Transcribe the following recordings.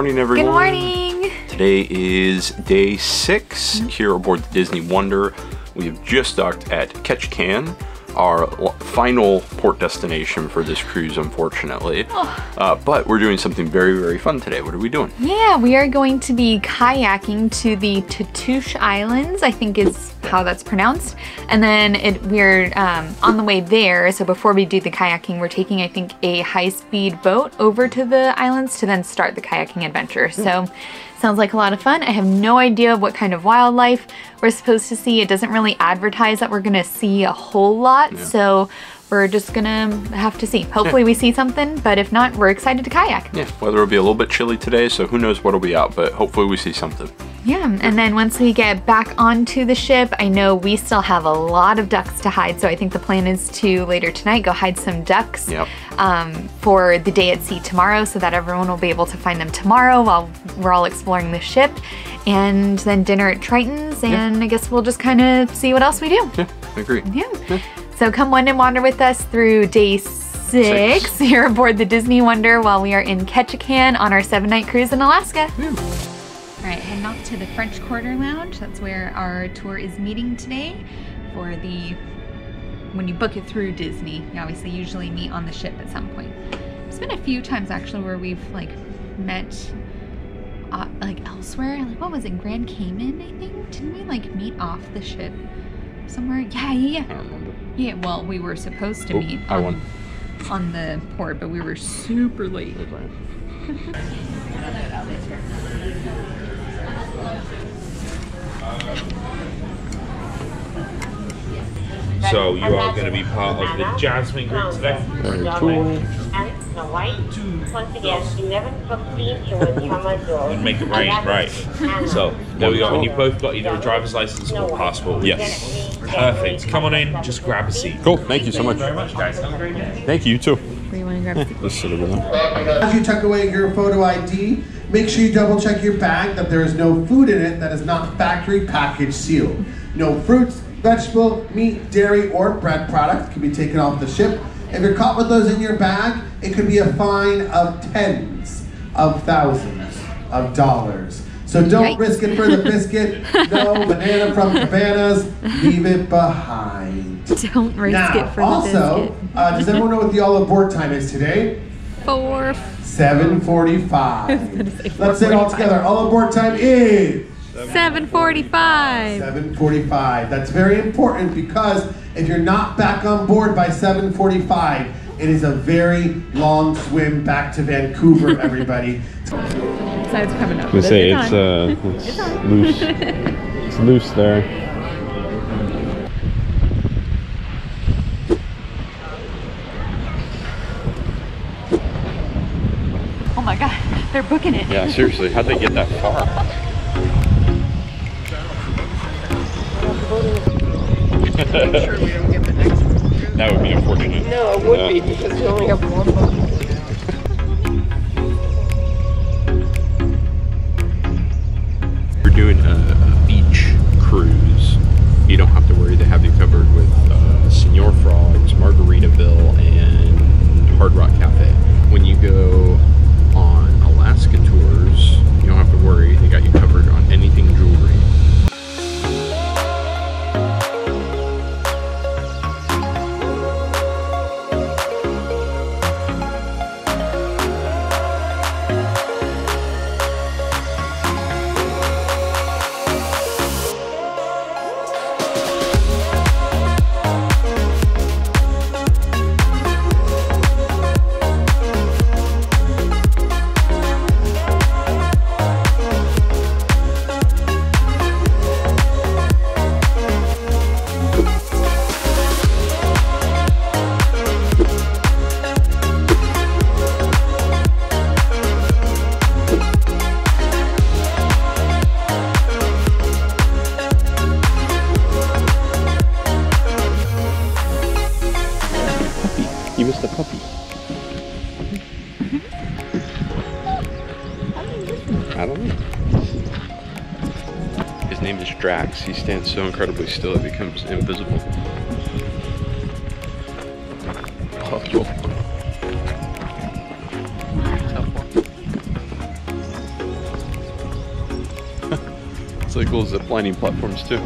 morning, everyone. Good morning. Today is day 6 mm-hmm. here aboard the Disney Wonder. We have just docked at Ketchikan, our final port destination for this cruise, unfortunately. Uh, but we're doing something very, very fun today. What are we doing? Yeah, we are going to be kayaking to the Tatoosh Islands, I think is how that's pronounced. And then it, we're um, on the way there. So before we do the kayaking, we're taking, I think, a high speed boat over to the islands to then start the kayaking adventure. So sounds like a lot of fun. I have no idea what kind of wildlife we're supposed to see. It doesn't really advertise that we're going to see a whole lot. So we're just gonna have to see. Hopefully, we see something, but if not, we're excited to kayak. Yeah, weather will be a little bit chilly today, so who knows what'll be out, but hopefully we see something. Yeah, and then once we get back onto the ship, I know we still have a lot of ducks to hide, so I think the plan is to later tonight go hide some ducks Yep. um, for the day at sea tomorrow so that everyone will be able to find them tomorrow while we're all exploring the ship. And then dinner at Triton's, and I guess we'll just kind of see what else we do. Yeah, agreed. Yeah. So come one and wander with us through day six, Six. here aboard the Disney Wonder while we are in Ketchikan on our seven night cruise in Alaska. All right, heading off to the French Quarter Lounge. That's where our tour is meeting today for the when you book it through Disney. You obviously usually meet on the ship at some point. It's been a few times actually where we've like met uh, like elsewhere. Like what was it, Grand Cayman? I think didn't we like meet off the ship somewhere? Yeah, yeah, I yeah. don't remember. Yeah, well, we were supposed to Oh, meet I on, won. on the port, but we were super late. So you are going to be part of the Jasmine group today. Very cool. And Snow White. Once again, 11.15 towards Tramadol. And make it rain, right? So there we go. And you've both got either a driver's license or passport. Yes. Perfect. Come on in. Just grab a seat. Cool, thank you so much. Very much, guys. Have a great day. Thank you, you too. Where you want to grab a seat? Let's sit over there. As you tuck away your photo ID, make sure you double check your bag that there is no food in it that is not factory package sealed. No fruits, vegetable, meat, dairy, or bread products can be taken off the ship. If you're caught with those in your bag, it could be a fine of tens of thousands of dollars. So don't Yikes. risk it for the biscuit. No banana from Cabanas. Leave it behind. Don't risk Now, it for also, the biscuit. uh, does everyone know what the all aboard time is today? Four. 7:45. Let's say it all together. All aboard time is 745. 7:45. That's very important because if you're not back on board by 7:45, it is a very long swim back to Vancouver, everybody. Side's coming up. I but say it's it's on. uh it's loose. It's loose there. Oh my god, they're booking it. Yeah, seriously, how'd they get that far? That would be unfortunate. No, it would be because we only have one boat. We're doing a, a beach cruise. You don't have to worry; they have you covered with uh, Senor because he stands so incredibly still it becomes invisible. Oh, cool. it's like little ziplining platforms too.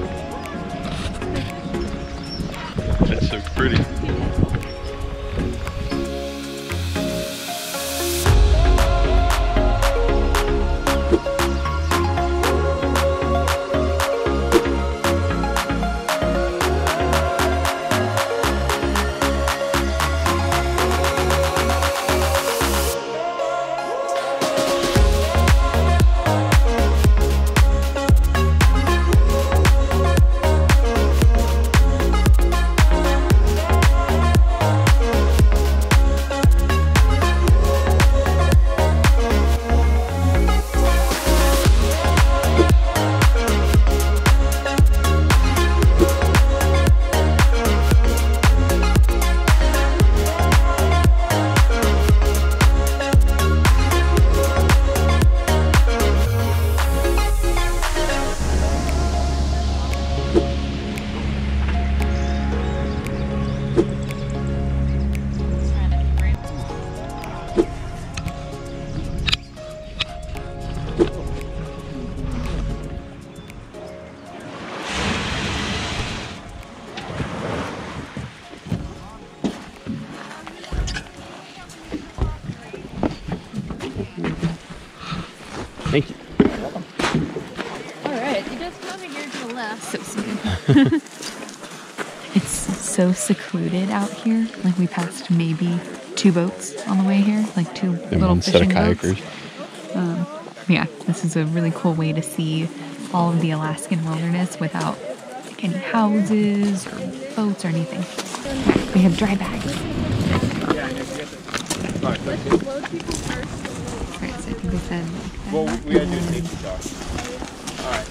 So secluded out here. Like we passed maybe two boats on the way here, like two And little one set of fishing boats. kayakers. Yeah, this is a really cool way to see all of the Alaskan wilderness without like, any houses or boats or anything. We have dry bags. Alright, so I think we said like, Well, we, we gotta do a safety talk. Alright.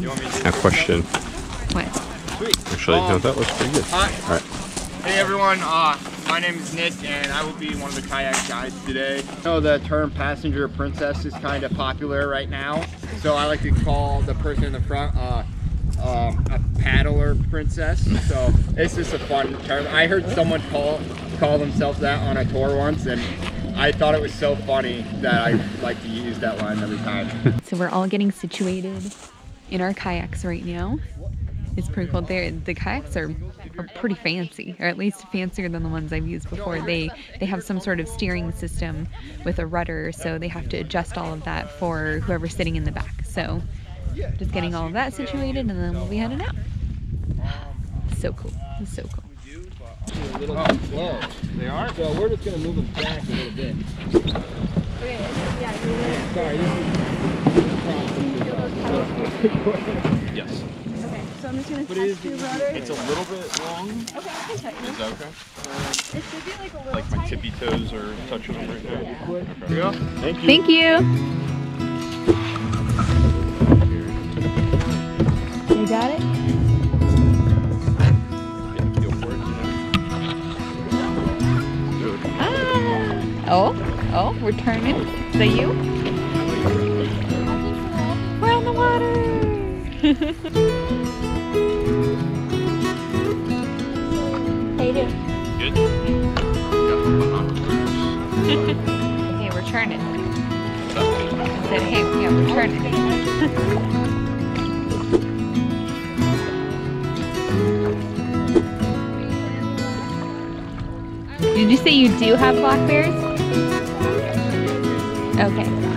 You want me to do A question. what? Sweet. Actually, no, Um, that looks pretty good. Hi. All right. Hey everyone, uh, my name is Nick and I will be one of the kayak guides today. I know the term passenger princess is kind of popular right now, so I like to call the person in the front uh, um, a paddler princess. So it's just a fun term. I heard someone call call themselves that on a tour once and I thought it was so funny that I like to use that line every time. So we're all getting situated in our kayaks right now. It's pretty cool. They're, the kayaks are, are pretty fancy, or at least fancier than the ones I've used before. They they have some sort of steering system with a rudder, so they have to adjust all of that for whoever's sitting in the back. So just getting all of that situated, and then we'll be heading out. So cool. It's so cool. a little bit slow. They are? So we're just gonna move them back a little bit. Sorry, Yes. So I'm just gonna But test is- your rudder. It's a little bit long. Okay, I can tighten Is that okay? It should be like a little Like my tight. tippy toes are touching them right now. Here we go. Thank you. Thank you. You got it? Yeah, feel for it, you know? Ah. Oh, oh, we're turning. Is that you? We're on the water. you doing? Good? Hey, we're turning. I said, hey, yeah, we're turning. Did you say you do have black bears? Okay.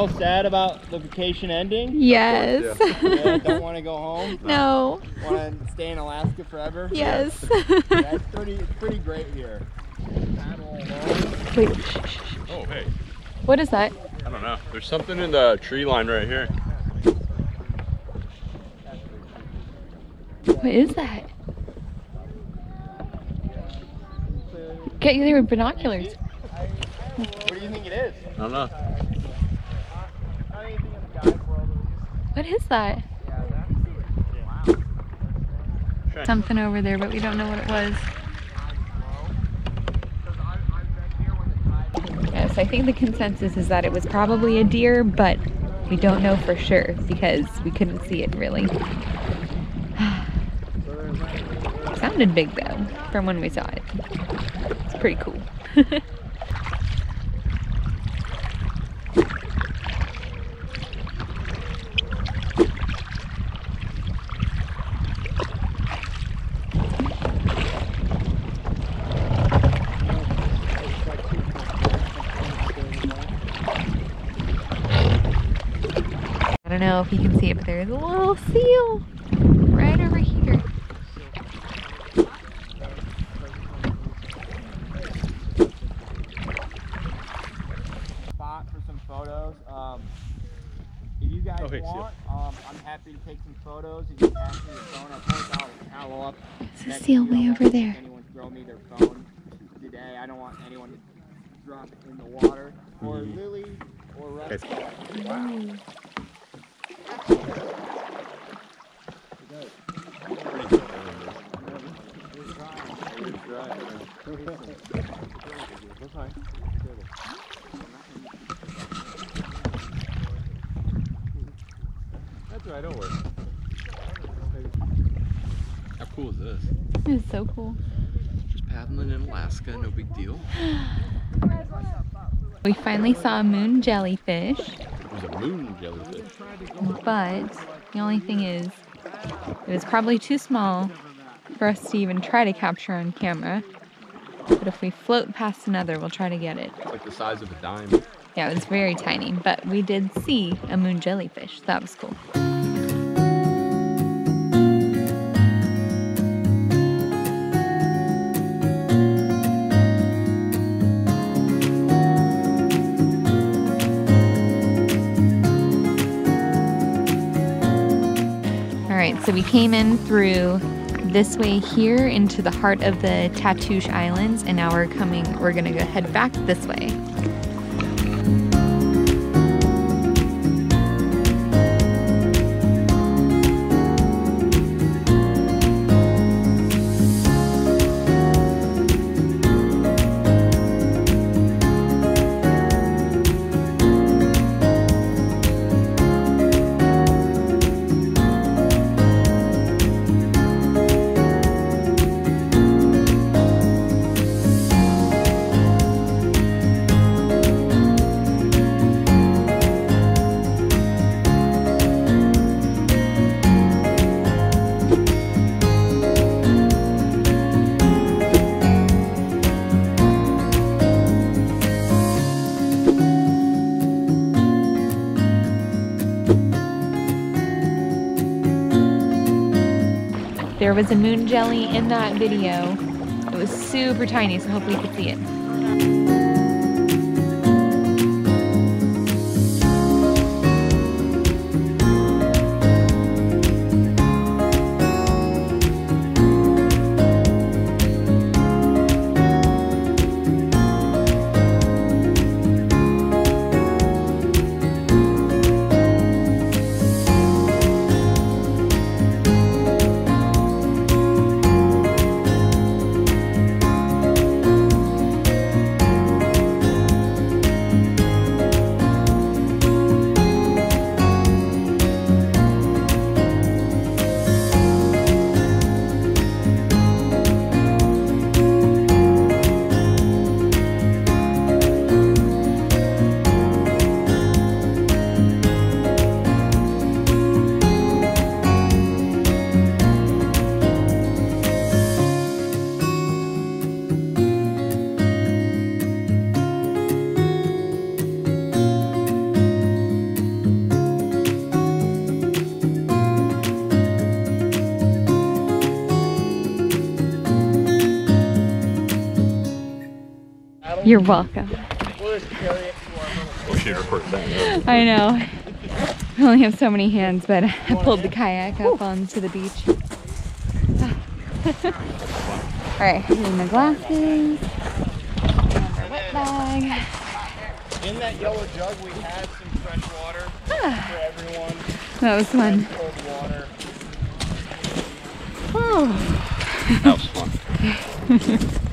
All sad about the vacation ending? Yes. Yeah, don't want to go home. no. Want to stay in Alaska forever? Yes. Yeah, it's pretty, it's pretty great here. Wait. Oh, hey. What is that? I don't know. There's something in the tree line right here. What is that? Get you there with binoculars. What do you think it is? I don't know. Not anything in the guide world. What is that? Something over there, but we don't know what it was. Yes, I think the consensus is that it was probably a deer, but we don't know for sure because we couldn't see it really. Sounded big though, from when we saw it. It's pretty cool. know if you can see it, but there's a little seal right over here. spot for some photos. Um, if you guys Okay, want, um, I'm happy to take some photos. You can pass me your phone. I'll point out towel up. There's a seal to you. I way over there. Anyone throw me their phone today. I don't want anyone to drop it in the water. Or Mhm. Lily or Russ. Okay. That's right, don't worry. How cool is this? It's so cool. Just paddling in Alaska, no big deal. We finally saw a moon jellyfish, was a moon jellyfish. but the only thing is, it was probably too small for us to even try to capture on camera. But if we float past another, we'll try to get it. It's like the size of a dime. Yeah, it was very tiny, but we did see a moon jellyfish. That was cool. So we came in through this way here into the heart of the Tatoosh Islands, and now we're coming, we're gonna go head back this way. There was a moon jelly in that video. It was super tiny, so hopefully you could see it. You're welcome. We'll just carry it to our little We should record that. I know. I only have so many hands, but I pulled the kayak up onto the beach. All right, getting my glasses and our wet bag. In that yellow jug, we had some fresh water for ah. everyone. That was fun. Cold water. That was fun.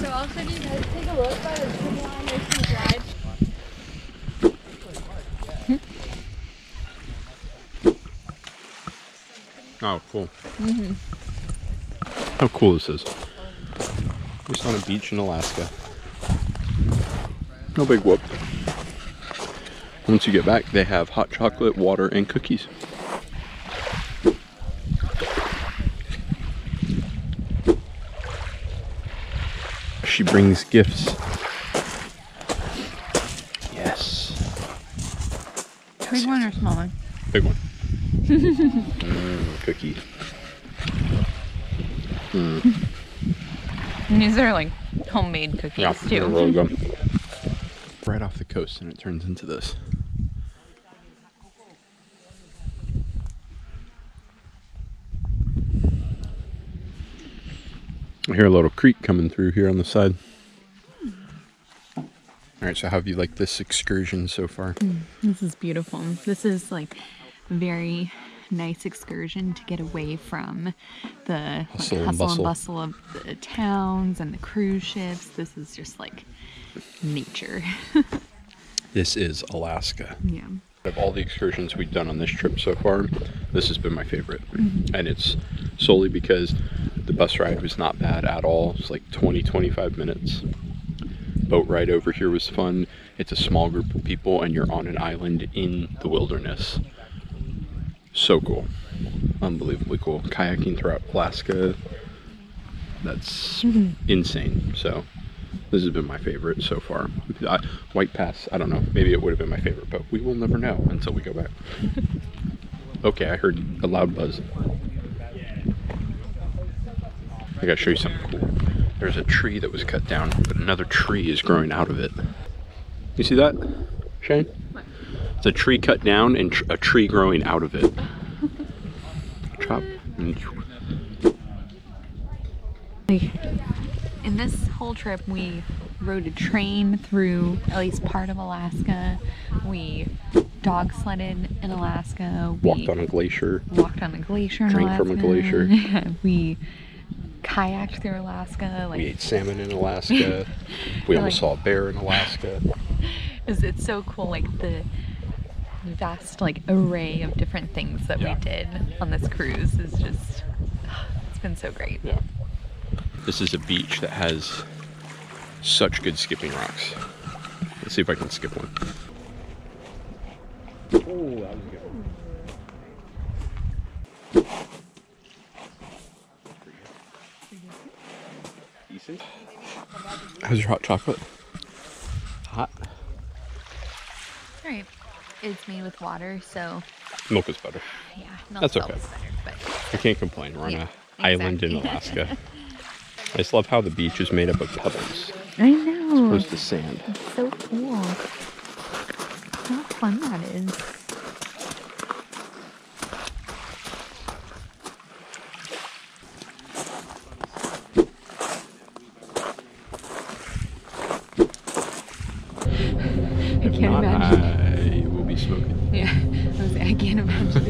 So also, do you guys take a look by the trim line? There's some dried Oh, cool. How cool mm-hmm. this is. Just on a beach in Alaska. No big whoop. Once you get back, they have hot chocolate, water, and cookies. She brings gifts. Yes. Big one or small one? Big one. Mm, cookie. And these are like homemade cookies Yeah, too. really good. Right off the coast, and it turns into this. I hear a little creek coming through here on the side. Hmm. All right, so how have you liked this excursion so far? Hmm, this is beautiful. This is like very nice excursion to get away from the like, Hustle and bustle. and bustle of the towns and the cruise ships. This is just like nature. This is Alaska. yeah. Of all the excursions we've done on this trip so far, this has been my favorite. Mm-hmm. And it's solely because the bus ride was not bad at all. It's like 20, 25 minutes. Boat ride over here was fun. It's a small group of people, and you're on an island in the wilderness. So cool. Unbelievably cool. Kayaking throughout Alaska. That's insane. So, this has been my favorite so far. I, White Pass, I don't know. Maybe it would have been my favorite, but we will never know until we go back. okay, I heard a loud buzz. I gotta show you something cool. There's a tree that was cut down, but another tree is growing out of it. You see that, Shane? It's a tree cut down and tr- a tree growing out of it. Chop. in this whole trip, we rode a train through at least part of Alaska. We dog sledded in Alaska. We Walked on a glacier. walked on a glacier in Drank Alaska. from a glacier. we kayaked through Alaska. Like We ate salmon in Alaska. We almost like- saw a bear in Alaska. it's, it's so cool like the vast like array of different things that Yeah. we did on this cruise is just it's been so great. Yeah. This is a beach that has such good skipping rocks. Let's see if I can skip one. Oh, that was good one. Decent. How's your hot chocolate? Hot. All right. It's made with water, so Milk is better. yeah, milk That's okay. better, but I can't complain. We're on Yeah, a island in. Alaska. I just love how the beach is made up of pebbles I know. opposed to sand. It's so cool. How fun that is. I can't imagine. Uh, Smoking. Yeah, I, was, I can't imagine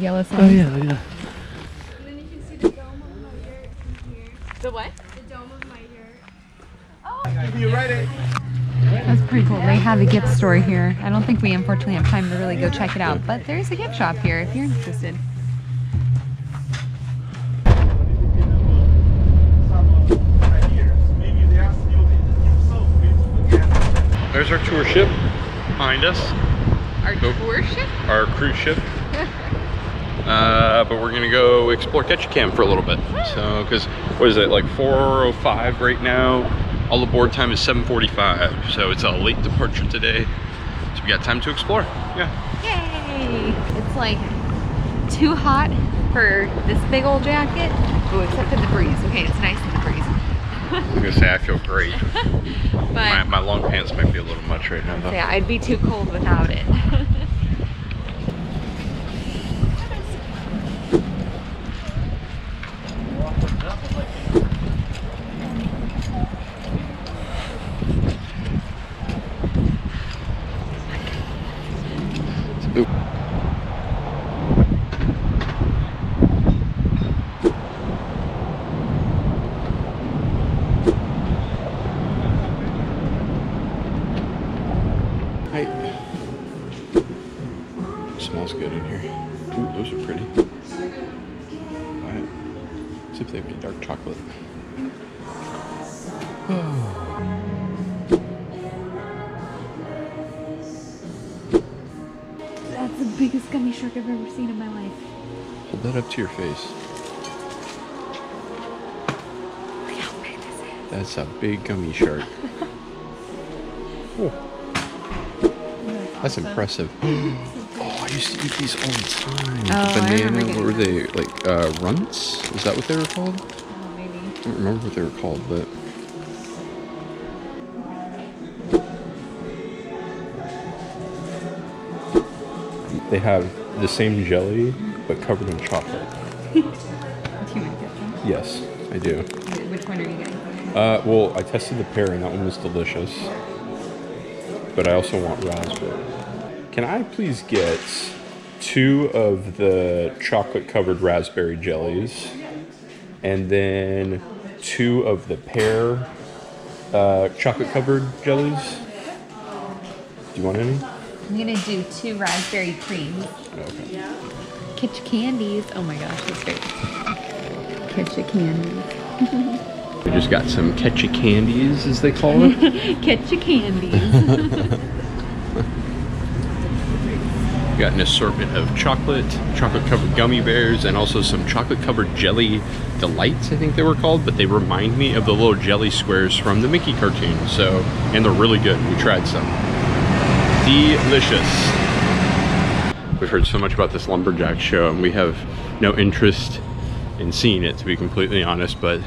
have yellow oh, signs. yeah. And then you can see the dome of my yurt from here. The what? The dome of my oh. yurt. That's pretty cool. They have a gift store here. I don't think we unfortunately have time to really go check it out, but there's a gift shop here if you're interested. There's our tour ship behind us, Our Cool. tour ship? our cruise ship. But we're gonna go explore Ketchikan for a little bit. So, because what is it like 4:05 right now? All aboard time is 7:45, so it's a late departure today. So we got time to explore. Yeah. Yay! It's like too hot for this big old jacket. Oh, except in the breeze. Okay, it's nice in the breeze. I'm gonna say I feel great. But My, my long pants might be a little much right now though. yeah, I'd be too cold without it. That's a big gummy shark. Oh, that's impressive. Oh, I used to eat these all the time. Oh, Banana, what were getting they? Like uh, runts? Is that what they were called? Oh, maybe. I don't remember what they were called, but they have the same jelly but covered in chocolate. Do you want to get some? Yes, I do. Which one are you getting? Uh, well, I tested the pear and that one was delicious. But I also want raspberry. Can I please get two of the chocolate covered raspberry jellies and then two of the pear uh, chocolate covered jellies? Do you want any? I'm gonna do two raspberry creams. Okay. Kitsch candies. Oh my gosh, that's great. Kitsch candies. We just got some ketchup candies, as they call it. Kitsch candies. Got an assortment of chocolate, chocolate covered gummy bears, and also some chocolate covered jelly delights, I think they were called, but they remind me of the little jelly squares from the Mickey cartoon. So, and they're really good. We tried some. Delicious. We've heard so much about this lumberjack show, and we have no interest in seeing it, to be completely honest, but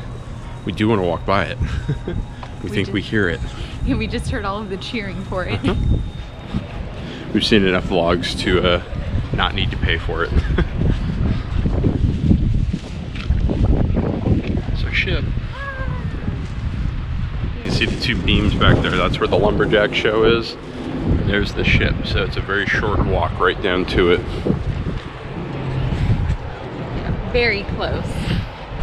we do want to walk by it. we, think we hear it. Yeah, we just heard all of the cheering for it. We've seen enough vlogs to uh, not need to pay for it. it's our ship. You see the two beams back there, that's where the lumberjack show is. And there's the ship, so it's a very short walk right down to it. Very close.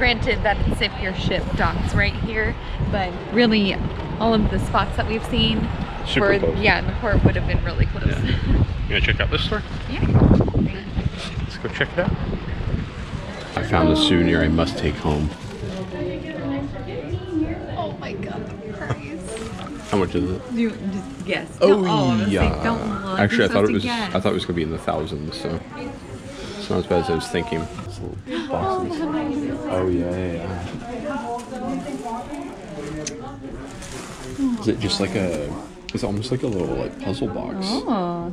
Granted that it's if your ship docks right here, but really all of the spots that we've seen Super were, close. yeah, in the port would have been really close. You wanna check out this store? Yeah. Let's go check it out. I found a souvenir I must take home. Oh my god, the price. How much is it? You just guess. Oh, oh I was yeah. like, don't look. Actually, I thought it was. guess. I thought it was gonna be in the thousands. So it's not as bad as I was thinking. Boxes. Oh yeah, yeah, yeah. Is it just like a? It's almost like a little like puzzle box. Oh,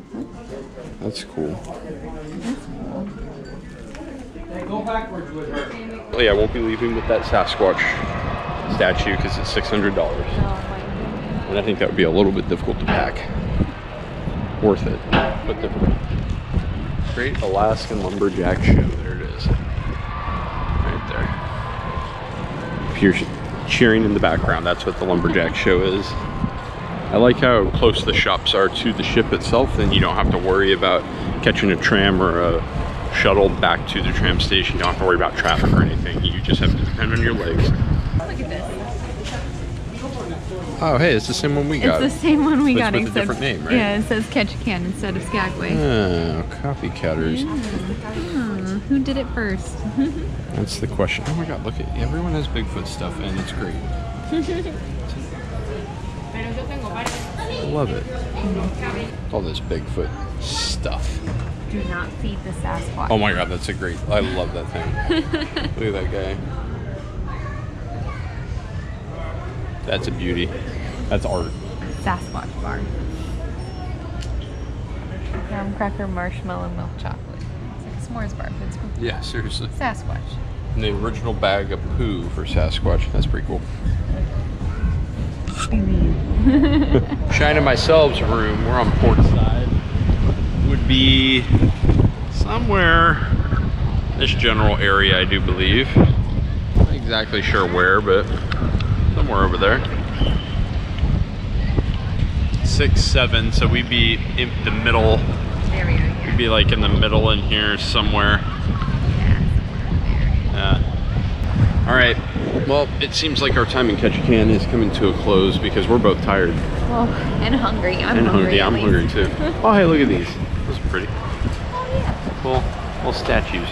That's cool. Oh yeah, I won't be leaving with that Sasquatch statue because it's six hundred dollars. oh And I think that would be a little bit difficult to pack. Worth it, but difficult. Great Alaskan Lumberjack Show. There it is. Right there. You're cheering in the background, that's what the Lumberjack Show is. I like how close the shops are to the ship itself, and you don't have to worry about catching a tram or a shuttle back to the tram station. You don't have to worry about traffic or anything. You just have to depend on your legs. Look at this. Oh, hey, it's the same one we got. It's the same one we But got, with a except different name, right? yeah, it says Ketchikan instead of Skagway. Oh, copycatters. Hmm, who did it first? That's the question. Oh my god, look at everyone has Bigfoot stuff and it's great. I love it. All this Bigfoot stuff. Do not feed the Sasquatch. Oh my god, that's a great. I love that thing. Look at that guy. That's a beauty. That's art. Sasquatch bar. Graham cracker, marshmallow, milk chocolate. It's like a s'mores bar, but it's from Yeah, seriously. Sasquatch. And the original bag of poo for Sasquatch. That's pretty cool. Shane and myself's room, we're on port side, would be somewhere this general area, I do believe. Not exactly sure where, but somewhere over there. Six, seven, so we'd be in the middle. There we go. Yeah. We'd be like in the middle in here somewhere. Yeah. All right. Well, it seems like our time in Ketchikan is coming to a close because we're both tired Well, and hungry. I'm and hungry. hungry. I'm hungry too. Oh, hey, look at these. Those are pretty. Oh yeah. Cool. Little statues.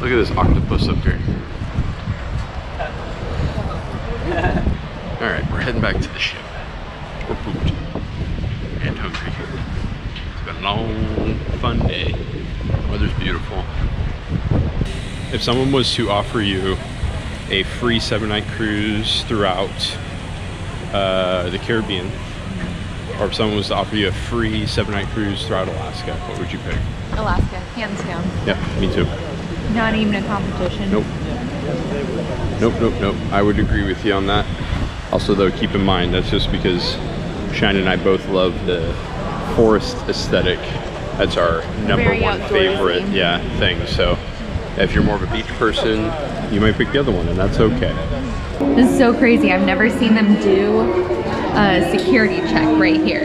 Look at this octopus up here. All right, we're heading back to the ship. We're pooped and hungry. It's been a long, fun day. The Weather's beautiful. If someone was to offer you a free seven-night cruise throughout uh, the Caribbean, or if someone was to offer you a free seven-night cruise throughout Alaska, what would you pick? Alaska, hands down. Yeah, me too. Not even a competition. Nope. Nope, nope, nope. I would agree with you on that. Also, though, keep in mind that's just because Shane and I both love the forest aesthetic. That's our number Very one outdoorsy. favorite, yeah, thing. So, if you're more of a beach person, you might pick the other one, and that's okay. This is so crazy. I've never seen them do a security check right here.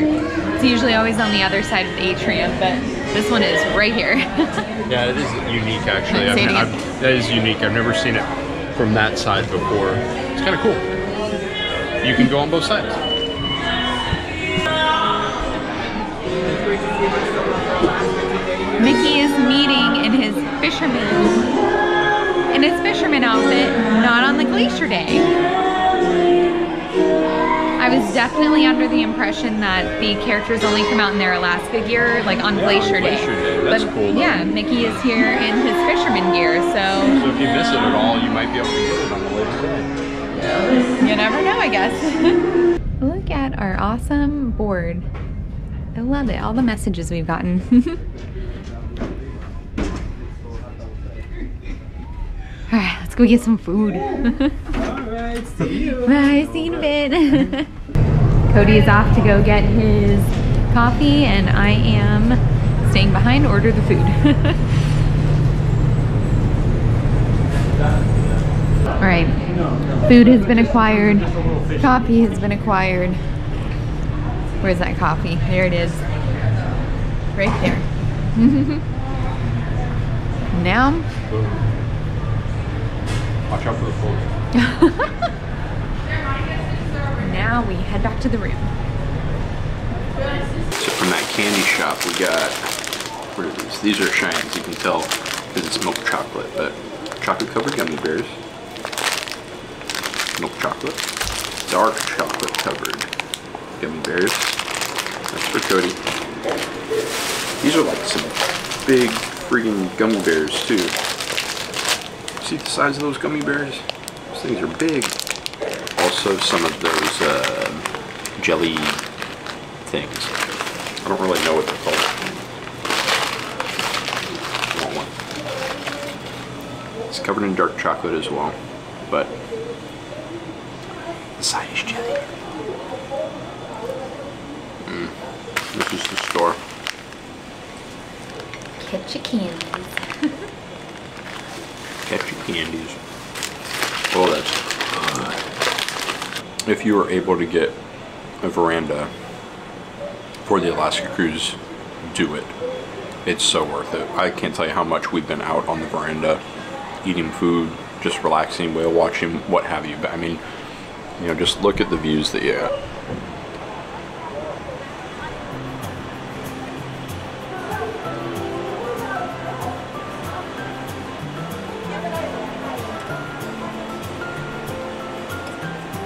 It's usually always on the other side of the atrium, but this one is right here. Yeah, it is unique, actually. I've. I've, that is unique. I've never seen it from that side before. It's kind of cool. You can go on both sides. Mickey is meeting in his fisherman in his fisherman outfit, not on the glacier day. I was definitely under the impression that the characters only come out in their Alaska gear, like on Glacier Day. Glacier Day. That's but cool, though. yeah, Mickey is here in his fisherman gear, so So if you miss it at all, you might be able to get it on the later day. You never know, I guess. Look at our awesome board. I love it. All the messages we've gotten. All right, let's go get some food. Bye, see you in a bit. Cody is off to go get his coffee, and I am staying behind to order the food. All right, food has been acquired, coffee has been acquired. Where's that coffee? There it is. Right there. now, Watch out for the floor. now we head back to the room. So from that candy shop, we got, what are these? These are Shane's, you can tell, because it's milk chocolate, but chocolate covered gummy bears. Milk chocolate. Dark chocolate covered gummy bears. That's for Cody. These are like some big freaking gummy bears too. See the size of those gummy bears? Those things are big. Also some of those uh, jelly things. I don't really know what they're called. It's covered in dark chocolate as well, but the side is jelly. Mm. This is the store. Catch your candies. Catchy candies. Oh, that's good. If you were able to get a veranda for the Alaska cruise, do it. It's so worth it. I can't tell you how much we've been out on the veranda, eating food, just relaxing, whale watching, what have you. But I mean, you know, just look at the views that you have.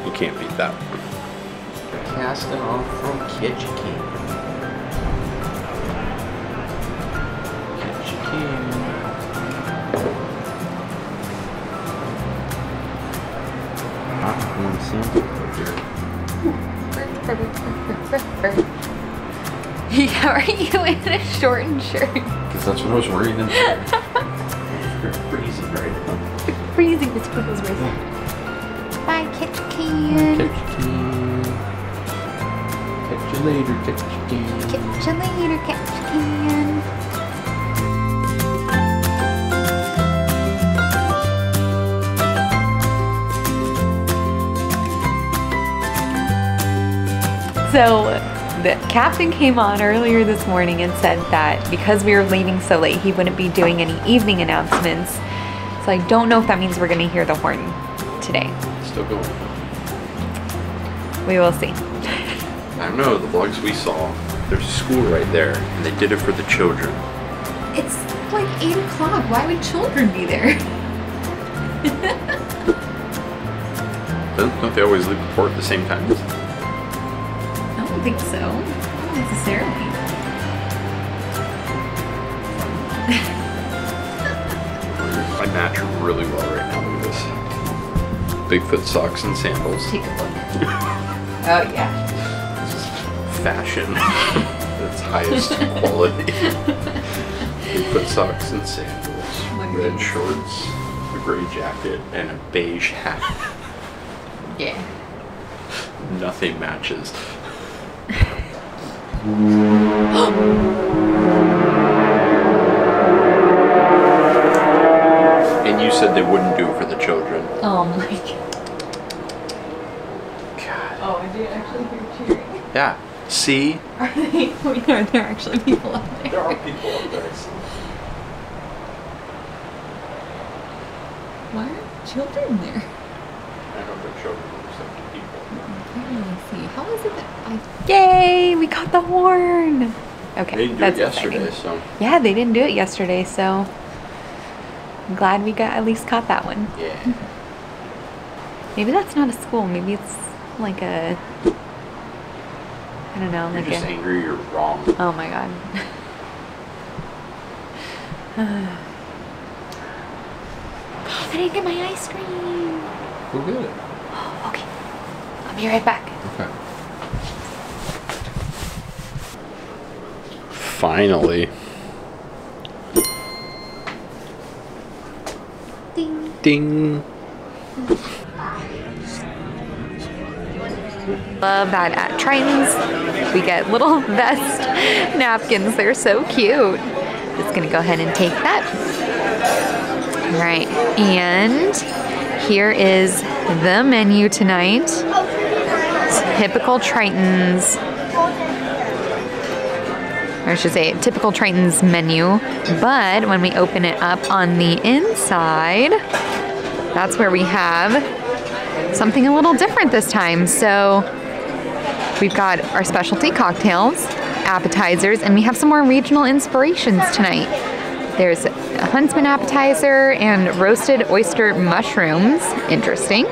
You can't beat that. Casting off from Ketchikan. Ketchikan. How are you in a shortened shirt? Because that's what I was wearing in freezing right now. Freezing this people's race. Bye, catch can. Ketchikan. Catch you later, Ketchikan. Catch you later, catch can. So the captain came on earlier this morning and said that because we were leaving so late, he wouldn't be doing any evening announcements. So I don't know if that means we're going to hear the horn today. Still going. We will see. I don't know, the vlogs we saw, there's a school right there, and they did it for the children. It's like 8 o'clock. Why would children be there? Don't, don't they always leave the port at the same time? Think so. Not necessarily. I match really well right now. Look at this. Bigfoot socks and sandals. Take a look. oh, yeah. Fashion. That's highest quality. Bigfoot socks and sandals. Red shorts, a gray jacket, and a beige hat. Yeah. Nothing matches. And you said they wouldn't do it for the children. Oh my god. God. Oh, I did actually hear cheering. Yeah. See? Are they? Are there actually people out there? There are people up there. Why are children there? I know they're children, see. How is it that I... Yay! We got the horn! Okay, They didn't do that's it yesterday, exciting. so Yeah, they didn't do it yesterday, so... I'm glad we got at least caught that one. yeah. Maybe that's not a school. Maybe it's like a... I don't know, You're like just a... angry you're wrong. Oh my god. I didn't get my ice cream. Go get it. Okay. I'll be right back. Okay. Finally. Ding. Ding. Love that at Triton's we get little vest napkins. They're so cute. Just gonna go ahead and take that. All right, and here is the menu tonight. Typical Triton's or I should say typical Triton's menu, but when we open it up on the inside, that's where we have something a little different this time. So we've got our specialty cocktails, appetizers, and we have some more regional inspirations tonight. There's huntsman appetizer and roasted oyster mushrooms. Interesting.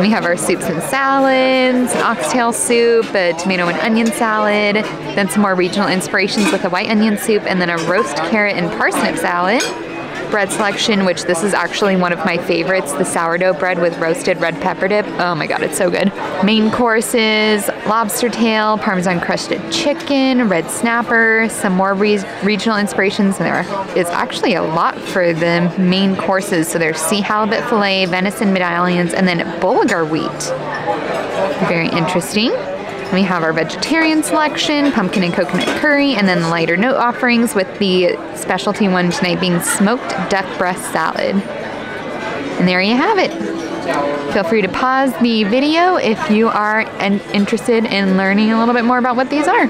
We have our soups and salads, oxtail soup, a tomato and onion salad, then some more regional inspirations with a white onion soup, and then a roast carrot and parsnip salad. Bread selection, which this is actually one of my favorites, the sourdough bread with roasted red pepper dip. Oh my god, it's so good. Main courses, lobster tail, parmesan crusted chicken, red snapper, some more re- regional inspirations, and there is actually a lot for the main courses. So there's sea halibut fillet, venison medallions, and then bulgur wheat. Very interesting. We have our vegetarian selection, pumpkin and coconut curry, and then the lighter note offerings with the specialty one tonight being smoked duck breast salad. And there you have it. Feel free to pause the video if you are an- interested in learning a little bit more about what these are.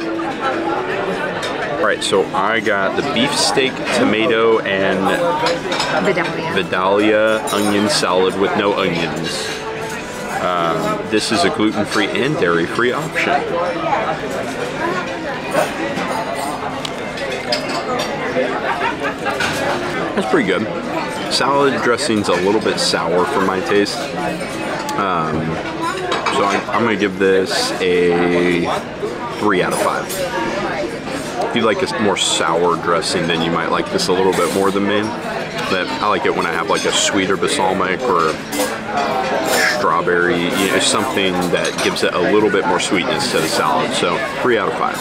All right, so I got the beef steak, tomato, and Vidalia. Vidalia onion salad with no onions. Um, this is a gluten-free and dairy-free option. That's pretty good. Salad dressing's a little bit sour for my taste. Um, so I'm, I'm gonna give this a three out of five. If you like a more sour dressing, then you might like this a little bit more than me. But I like it when I have like a sweeter balsamic or strawberry, you know, something that gives it a little bit more sweetness to the salad. So three out of five.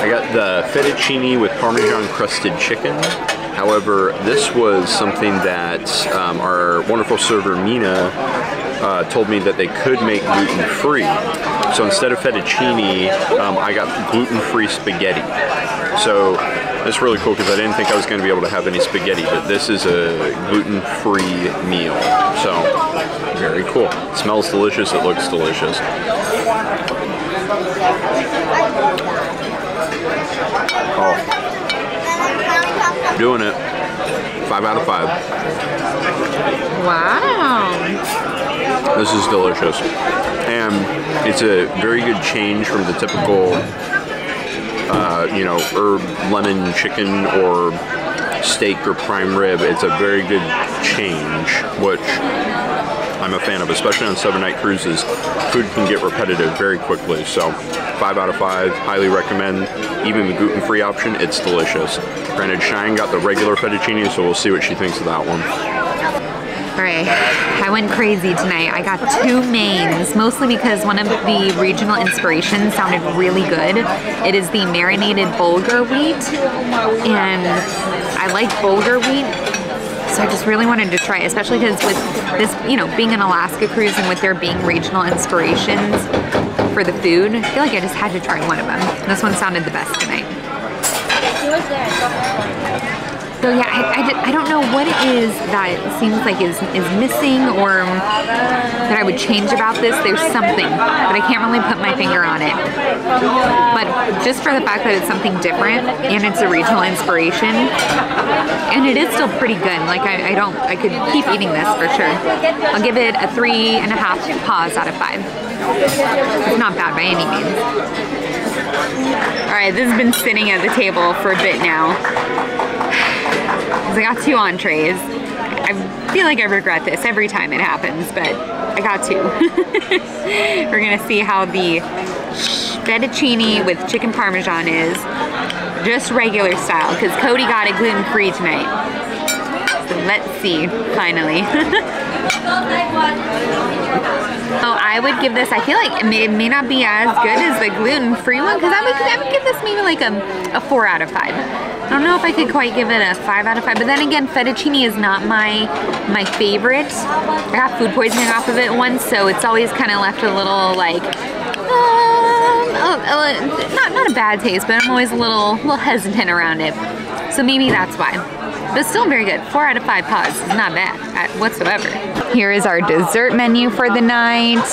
I got the fettuccine with Parmesan crusted chicken. However, this was something that um, our wonderful server Mina uh, told me that they could make gluten free. So instead of fettuccine, um, I got gluten free spaghetti. So that's really cool because I didn't think I was going to be able to have any spaghetti, but this is a gluten free meal. So very cool. It smells delicious, it looks delicious. Oh, doing it. Five out of five. Wow. This is delicious. And it's a very good change from the typical, uh, you know, herb lemon chicken or steak or prime rib. It's a very good change, which I'm a fan of, especially on seven night cruises. Food can get repetitive very quickly. So, five out of five, highly recommend. Even the gluten free option, it's delicious. Granted, Shane got the regular fettuccine, so we'll see what she thinks of that one. All right, I went crazy tonight. I got two mains, mostly because one of the regional inspirations sounded really good. It is the marinated bulgur wheat, and I like bulgur wheat, so I just really wanted to try it, especially because with this, you know, being an Alaska cruise and with there being regional inspirations for the food, I feel like I just had to try one of them. This one sounded the best tonight. So yeah, I, I, I don't know what it is that seems like is, is missing or that I would change about this. There's something, but I can't really put my finger on it. But just for the fact that it's something different and it's a regional inspiration, and it is still pretty good. Like I, I don't, I could keep eating this for sure. I'll give it a three and a half paws out of five. It's not bad by any means. All right, this has been sitting at the table for a bit now. 'Cause I got two entrees. I feel like I regret this every time it happens, but I got two. We're gonna see how the fettuccine with chicken parmesan is. Just regular style, because Cody got it gluten free tonight. So let's see, finally. Oh, I would give this, I feel like it may, it may not be as good as the gluten-free one, because I would, I would give this maybe like a, a four out of five. I don't know if I could quite give it a five out of five, but then again, fettuccine is not my my favorite. I got food poisoning off of it once, so it's always kind of left a little like, um, not, not a bad taste, but I'm always a little, little hesitant around it. So maybe that's why. But still very good. Four out of five paws is not bad at whatsoever. Here is our dessert menu for the night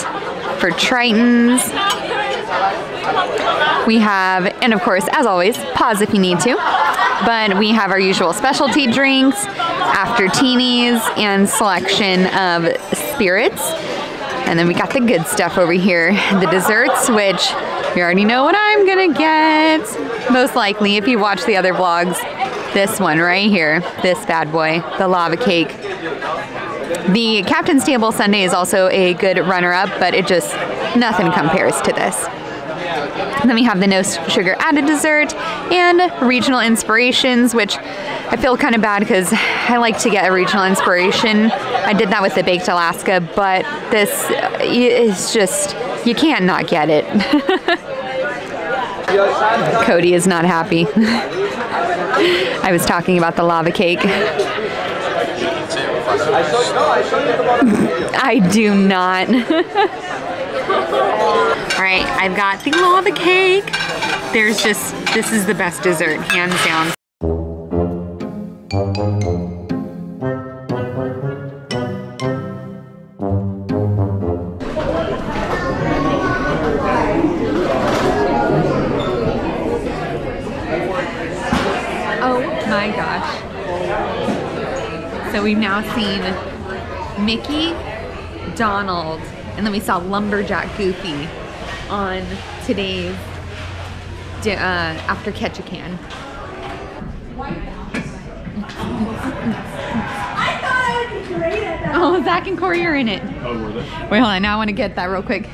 for Triton's. We have, and of course, as always, pause if you need to. But we have our usual specialty drinks, after teenies, and selection of spirits. And then we got the good stuff over here, the desserts, which you already know what I'm gonna get. Most likely, if you watch the other vlogs, this one right here, this bad boy, the lava cake. The Captain's Table Sundae is also a good runner-up, but it just, nothing compares to this. Then we have the no sugar added dessert and regional inspirations, which I feel kind of bad because I like to get a regional inspiration. I did that with the Baked Alaska, but this uh, is just, you can't not get it. Cody is not happy. I was talking about the lava cake. I do not. All right, I've got the lava cake. There's just, this is the best dessert, hands down. Oh my gosh. So we've now seen Mickey, Donald, and then we saw Lumberjack Goofy on today's uh, After Catch a Can. Oh, Zach and Corey are in it. Oh, were they? Wait, hold on. Now I want to get that real quick.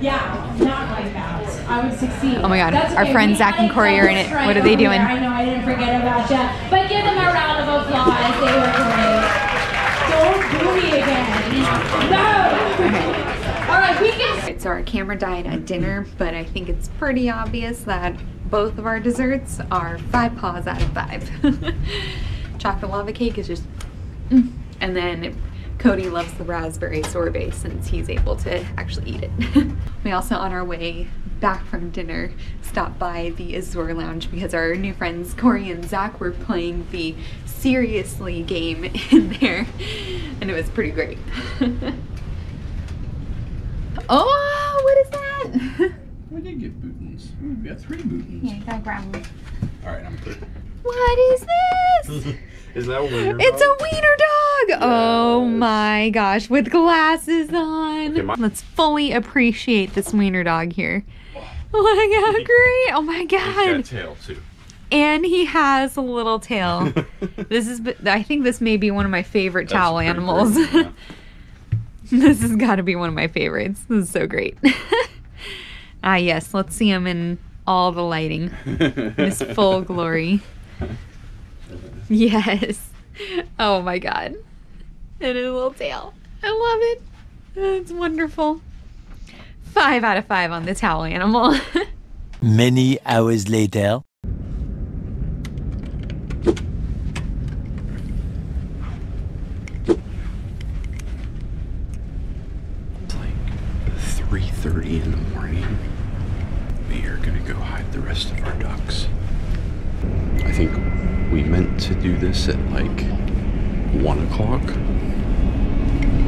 Yeah, not like that. I would succeed. Oh my God, That's our friends We- Zach and Corey are in it. What are they doing? I know I didn't forget about you, but give them a round of applause. They were great. No. All right, we can. So our camera died at dinner, but I think it's pretty obvious that both of our desserts are five paws out of five. Chocolate lava cake is just, mm. and then Cody loves the raspberry sorbet since he's able to actually eat it. we also, on our way back from dinner, stopped by the Azure Lounge because our new friends Corey and Zach were playing the Seriously game in there, and it was pretty great. Oh, what is that? We did get bootins. We got three bootins. Yeah, you gotta grab them. All right, I'm good. What is this? Is that a winner? It's a wiener dog. Oh my gosh, with glasses on. Okay, Let's fully appreciate this wiener dog here. Oh my god, great. Oh my god. He's got tail too. And he has a little tail. this is, I think this may be one of my favorite That's towel animals. great, yeah. this has got to be one of my favorites. This is so great. ah, yes, let's see him in all the lighting. His full glory. Yes. Oh my god. And his little tail. I love it. It's wonderful. Five out of five on the towel animal. Many hours later. It's like 3.30 in the morning. We are gonna go hide the rest of our ducks. I think we meant to do this at like 1 o'clock.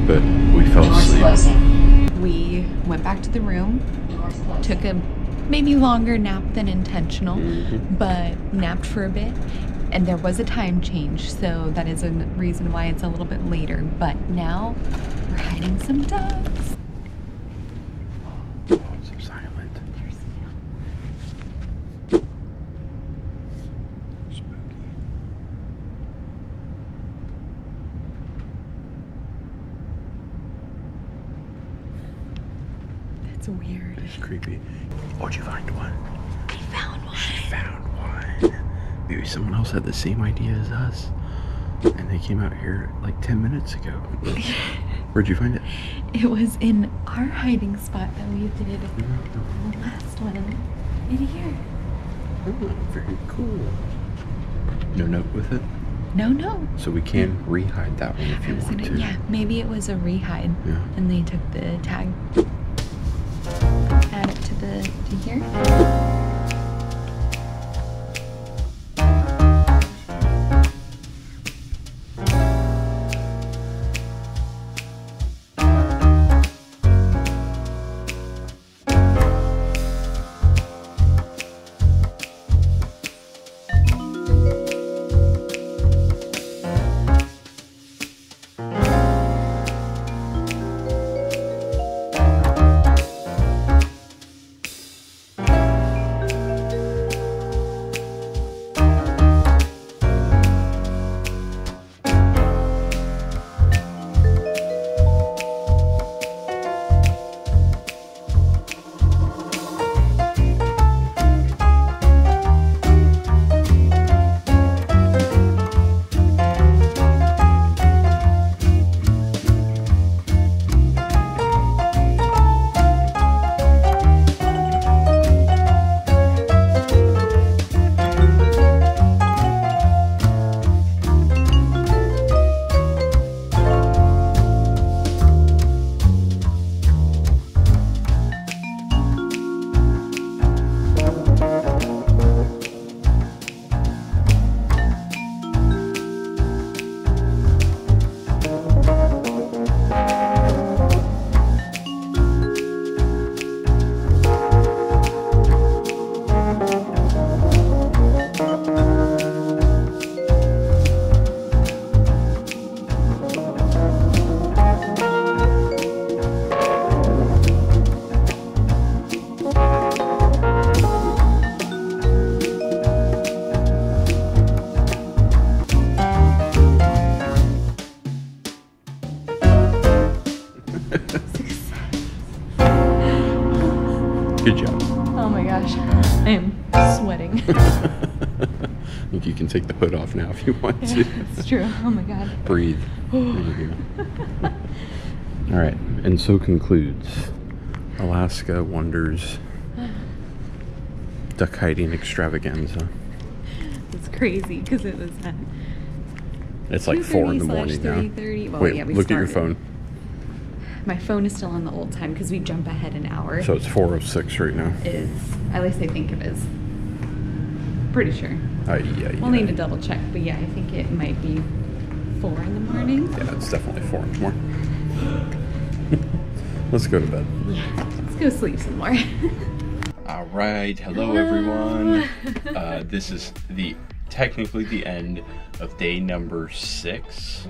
But we fell asleep. we went back to the room, took a maybe longer nap than intentional, mm-hmm. but napped for a bit. And there was a time change, so that is a reason why it's a little bit later. But now we're hiding some ducks. Oh, it's so silent. Spooky. It's Creepy. What'd you find one? I found one. She found one. Maybe someone else had the same idea as us. And they came out here like 10 minutes ago. Where'd you find it? It was in our hiding spot that we did mm-hmm. the last one in here. Oh, very cool. No note with it? No, no. So we can re-hide that one if you want gonna, to. yeah, maybe it was a rehide, Yeah. and they took the tag. To to here. Hood off now if you want to. it's true. Oh my god. Breathe. Oh. Go. All right, and so concludes Alaska Wonders duck hiding extravaganza. It's crazy because it was at It's like four in the morning now. slash 3:30. Well, Wait, yeah, we look at your phone. my phone is still on the old time because we jump ahead an hour. So it's 4:06 right now. is at least I think it is. Pretty sure. Aye, aye, We'll need to double check, but yeah, I think it might be four in the morning. Yeah, it's definitely four in the morning. Let's go to bed. Let's go sleep some more. All right, hello everyone. Uh, this is the technically the end of day number six.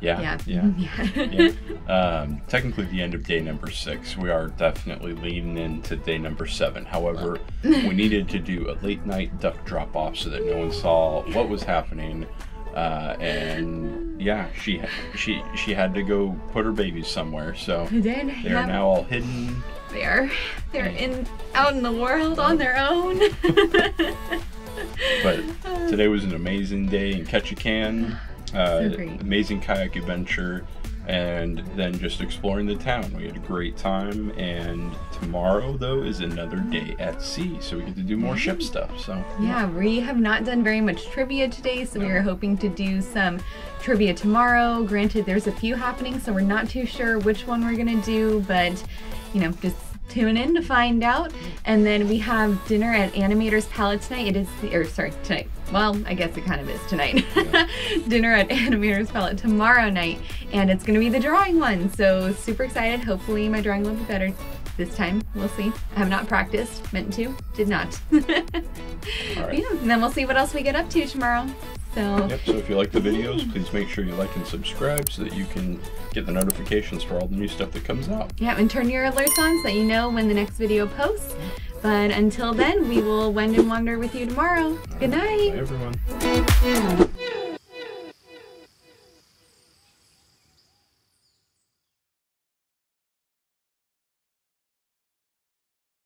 Yeah, Yeah. yeah, Yeah. Um, technically the end of day number six. We are definitely leading into day number seven. However, we needed to do a late night duck drop off so that no one saw what was happening. Uh, and yeah, she she she had to go put her babies somewhere. So I they are yeah. now all hidden They're they're in out in the world on their own. But today was an amazing day in Ketchikan. Uh, So amazing kayak adventure, and then just exploring the town. We had a great time, and tomorrow though is another day at sea, so we get to do more ship stuff. So Yeah, we have not done very much trivia today, so we are hoping to do some trivia tomorrow. Granted, there's a few happening, so we're not too sure which one we're gonna do, but you know, just tune in to find out. And then we have dinner at Animator's Palette tonight. It is, the, or sorry, tonight. Well, I guess it kind of is tonight. dinner at Animator's Palette tomorrow night, and it's gonna be the drawing one. So super excited. Hopefully, my drawing will be better this time. We'll see. I have not practiced. Meant to, did not. Right. Yeah, and then we'll see what else we get up to tomorrow. So, Yep, so if you like the videos, please make sure you like and subscribe so that you can get the notifications for all the new stuff that comes out. yeah, and turn your alerts on so that you know when the next video posts. But until then, we will wend and wander with you tomorrow. Good night. Bye everyone.